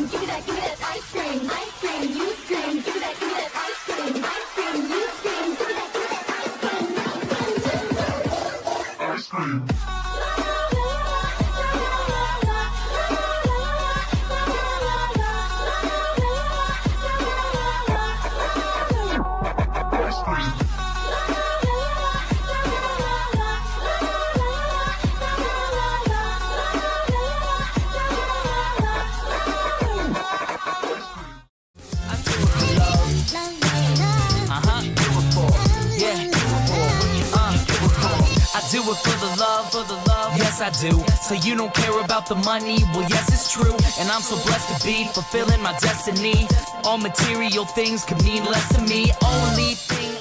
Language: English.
give me that, give me that ice cream, ice cream, give me that, give me that ice cream, ice cream, give me that, give me that ice cream, ice cream. Ice cream. do it for the love, for the love. Yes, I do. So you don't care about the money? Well, yes, it's true. And I'm so blessed to be fulfilling my destiny. All material things could mean less to me. Only things.